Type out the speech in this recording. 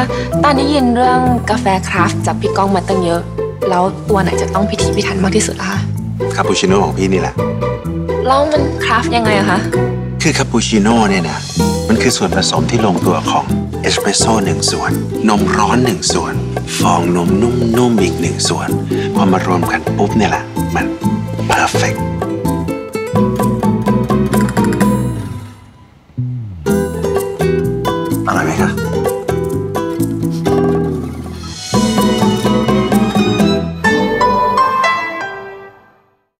ะตานได้ยินเรื่องกาแฟ craft จากพี่ก้องมาตั้งเยอะ แล้วตัวไหนจะต้องพิถีพิถันมากที่สุดล่ะคะคาปูชิโน่ของพี่นี่แหละ แล้วมัน craft ยังไงอะคะ คือคาปูชิโน่เนี่ยนะ มันคือส่วนผสมที่ลงตัวของเอสเปรสโซ่หนึ่งส่วน นมร้อนหนึ่งส่วน ฟองนมนุ่มๆอีกหนึ่งส่วน พอมารวมกันปุ๊บเนี่ยแหละ มัน perfect